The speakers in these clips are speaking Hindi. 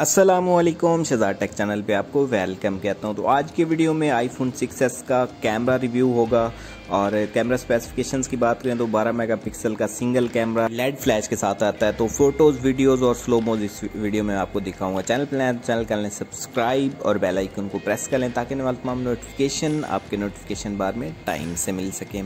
असलम शहजाद टेक चैनल पे आपको वेलकम कहता हूँ। तो आज की वीडियो में आईफोन 6s का कैमरा रिव्यू होगा और कैमरा स्पेसिफिकेशंस की बात करें तो 12 मेगापिक्सल का सिंगल कैमरा लेड फ्लैश के साथ आता है। तो फ़ोटोज़ वीडियोस और स्लो मोज इस वीडियो में आपको दिखाऊँगा। चैनल पर चैनल कर लें सब्सक्राइब और बेल आइकन को प्रेस कर लें ताकि तमाम नोटिफिकेशन आपके नोटिफिकेशन बार में टाइम से मिल सकें।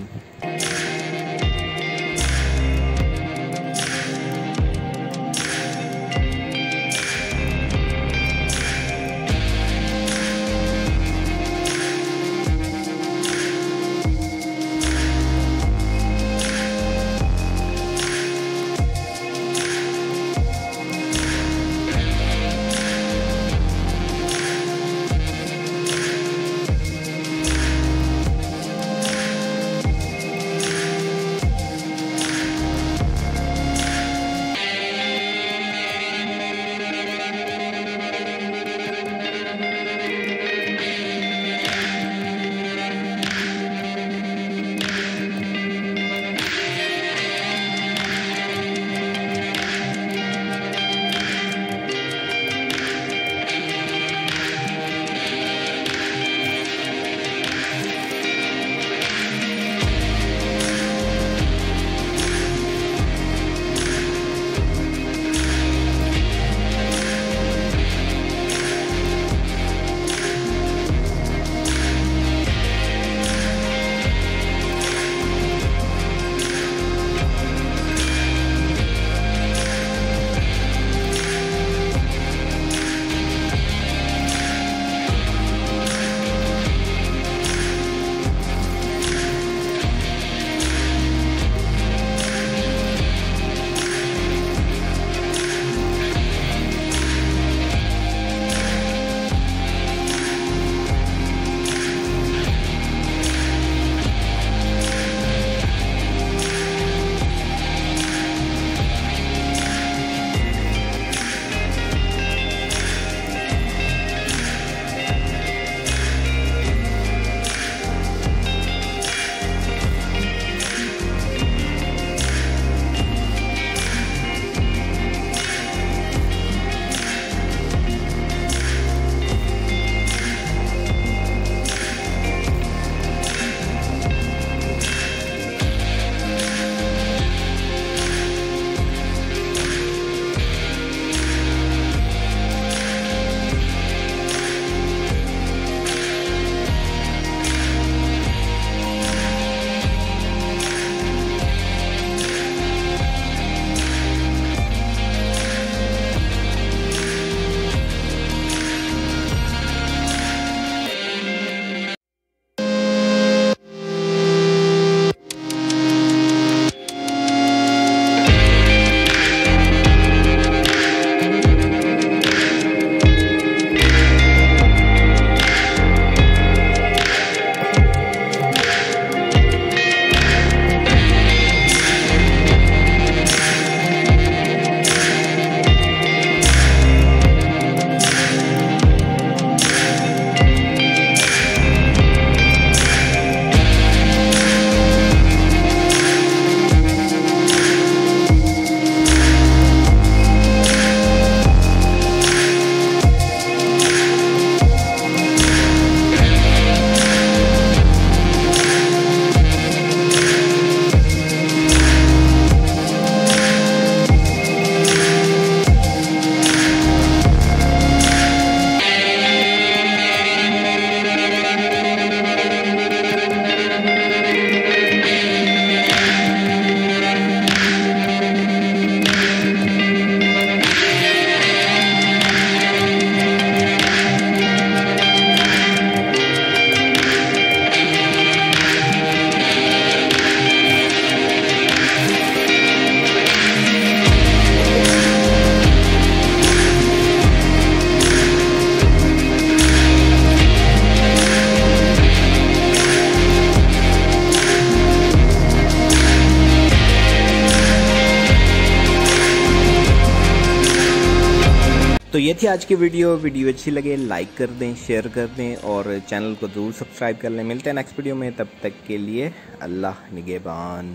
तो ये थी आज की वीडियो। वीडियो अच्छी लगे लाइक कर दें शेयर कर दें और चैनल को ज़रूर सब्सक्राइब कर लें। मिलते हैं नेक्स्ट वीडियो में, तब तक के लिए अल्लाह निगेबान।